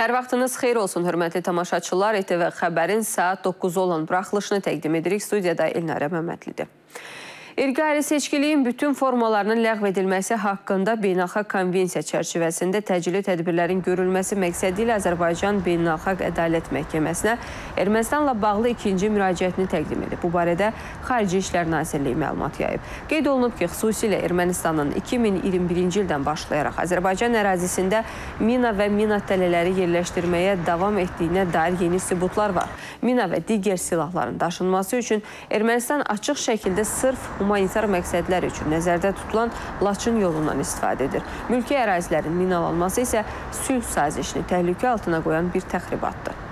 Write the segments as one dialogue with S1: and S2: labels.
S1: Hər vaxtınız xeyir olsun, hörmətli tamaşaçılar. İTV Xəbərin saat 9 olan buraxılışını təqdim edirik. Studiyada Elnarə Məmmədlidir. İrqi ayrı seçkiliyin bütün formalarının ləğv edilməsi haqqında beynəlxalq konvensiya çərçivəsində təcili tədbirlərin görülməsi məqsədi ilə Azərbaycan Beynəlxalq Ədalət Məhkəməsinə Ermənistanla bağlı ikinci müraciətini təqdim edib. Bu barədə Xarici İşlər Nazirliyi məlumat yayıb. Qeyd olunub ki, xüsusilə Ermənistanın 2021-ci ildən başlayaraq Azərbaycan ərazisində mina və mina tələləri yerləşdirməyə davam etdiyinə dair yeni sübutlar var. Mina və digər silahların daşınması üçün Ermənistan açıq şəkildə sırf humanitar məqsədlər üçün nəzərdə tutulan Laçın yolundan istifadə edir. Mülki ərazilərin minalanması isə sülh sazişini təhlükə altına qoyan bir təxribatdır.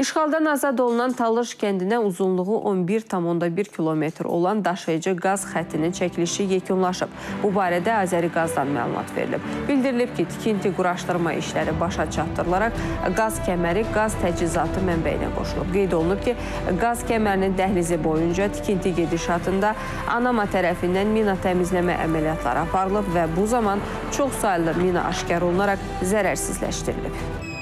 S1: İşğaldan azad olunan Talış kəndinə uzunluğu 11,1 kilometr olan daşıyıcı qaz xəttinin çəkilişi yekunlaşıb. Bu barədə Azəri Qazdan məlumat verilib. Bildirilib ki, tikinti quraşdırma işləri başa çatdırılaraq qaz kəməri qaz təchizatı mənbəyinə qoşulub. Qeyd olunub ki, qaz kəmərinin dəhlizi boyunca tikinti gedişatında ANAMA tərəfindən mina təmizləmə əməliyyatları aparılıb və bu zaman çox saylı mina aşkar olunaraq zərərsizləşdirilib.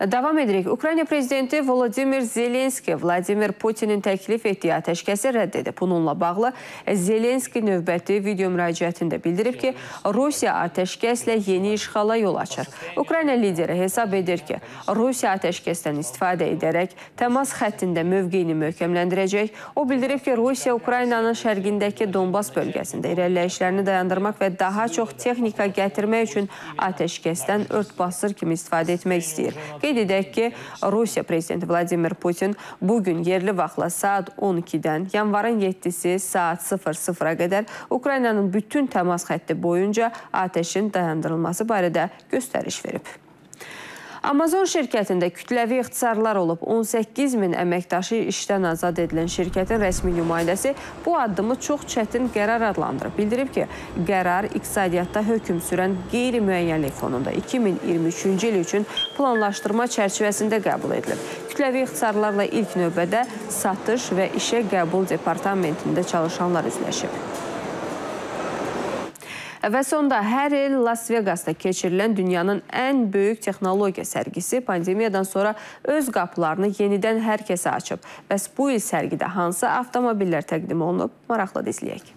S1: Davam edirik. Ukrayna prezidenti Volodimir Zelenski Vladimir Putinin təklif etdiyi atəşkəsi rədd edib. Bununla bağlı Zelenski növbəti video müraciətində bildirib ki, Rusiya atəşkəslə yeni işğala yol açır. Ukrayna lideri hesab edir ki, Rusiya atəşkəsdən istifadə edərək təmas xəttində mövqeyini möhkəmləndirəcək. O bildirib ki, Rusiya Ukraynanın şərqindəki Donbas bölgəsində irəliləyişlərini dayandırmaq və daha çox texnika gətirmək üçün atəşkəsdən örtbasır kimi istifadə etmək istəyir. Qeyd edək ki, Rusiya prezidenti Vladimir Putin bugün yerli vaxtla saat 12-dən yanvarın 7-si saat 00-a qədər Ukraynanın bütün təmas xətti boyunca atəşin dayandırılması barədə göstəriş verib. Amazon şirkətində kütləvi ixtisarlar olub. 18 min əməkdaşı işdən azad edilən şirkətin rəsmi nümayəndəsi bu addımı çox çətin qərar adlandırıb. Bildirib ki, qərar iqtisadiyyatda hökm sürən qeyri-müəyyənlik fonunda 2023-cü il üçün planlaşdırma çərçivəsində qəbul edilib. Kütləvi ixtisarlarla ilk növbədə satış və işə qəbul departamentində çalışanlar üzləşib. Və sonda hər il Las Vegasda keçirilən dünyanın ən böyük texnologiya sərgisi pandemiyadan sonra öz qapılarını yenidən hər kəsə açıb. Bəs bu il sərgidə hansı avtomobillər təqdim olunub? Maraqla izləyək.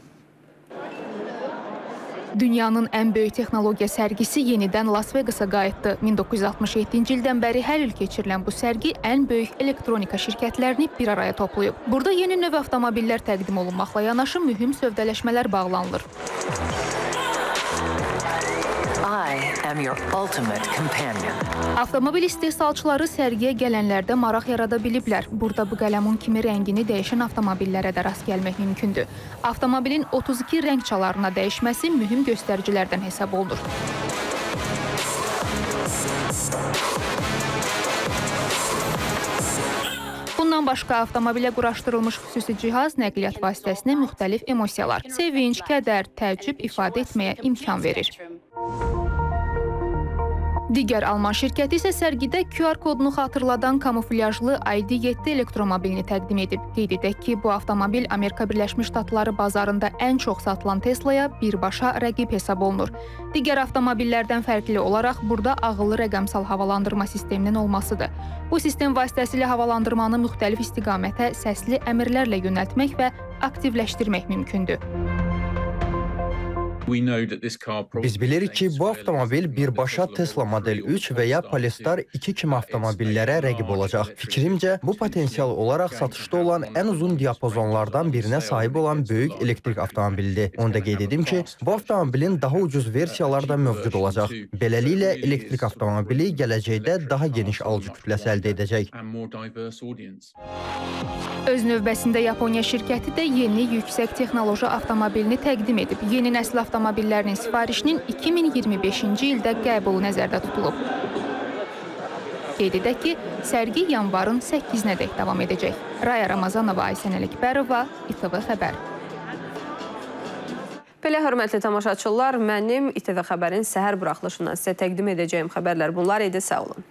S2: Dünyanın ən böyük texnologiya sərgisi yenidən Las Vegas'a qayıtdı. 1967-ci ildən bəri hər il keçirilən bu sərgi ən böyük elektronika şirkətlərini bir araya toplayıb. Burada yeni növ avtomobillər təqdim olunmaqla yanaşı mühüm sövdələşmələr bağlanılır. Am your ultimate companion. Avtomobil istehsalçıları sərgiyə gələnlərdə maraq yarada biliblər. Burada bu qələmun kimi rəngini dəyişən avtomobillərə də rast gəlmək mümkündür. Avtomobilin 32 rəng çalarına dəyişməsi mühüm göstəricilərdən hesab olunur. Bundan başqa avtomobilə quraşdırılmış xüsusi cihaz nəqliyyat vasitəsinə müxtəlif emosiyalar, sevinç, kədər, təəccüb ifadə etməyə imkan verir. Digər Alman şirkəti isə sərgidə QR kodunu xatırladan kamuflyajlı ID7 elektromobilini təqdim edib. Qeyd edək ki, bu avtomobil Amerika Birləşmiş Ştatları bazarında ən çox satılan Teslaya birbaşa rəqib hesab olunur. Digər avtomobillərdən fərqli olaraq burada ağıllı rəqəmsal havalandırma sisteminin olmasıdır. Bu sistem vasitəsilə havalandırmanı müxtəlif istiqamətə səsli əmrlərlə yönəltmək və aktivləşdirmək mümkündür.
S3: Biz bilirik ki, bu avtomobil birbaşa Tesla Model 3 və ya Polestar 2 kimi avtomobillərə rəqib olacaq. Fikrimcə, bu potensial olaraq satışda olan ən uzun diapazonlardan birinə sahib olan böyük elektrik avtomobilidir. Onu da qeyd edim ki, bu avtomobilin daha ucuz versiyaları da mövcud olacaq. Beləliklə, elektrik avtomobili gələcəkdə daha geniş alıcı kütləsi əldə edəcək.
S2: Öz növbəsində Yaponiya şirkəti də yeni yüksək texnoloji avtomobilini təqdim edib. Yeni nəsil avtomobil avtomobillərinin sifarişinin 2025-ci ildə qəbulu nəzərdə tutulub. Qeyd edək ki, sərgi yanvarın 8-nədək davam edəcək. Raya Ramazanova, Aysən Əlikbərova, İTV Xəbər.
S1: Belə hörmətli tamaşaçılar, mənim İTV Xəbərin səhər buraxılışından sizə təqdim edəcəyim xəbərlər bunlar idi. Sağ olun.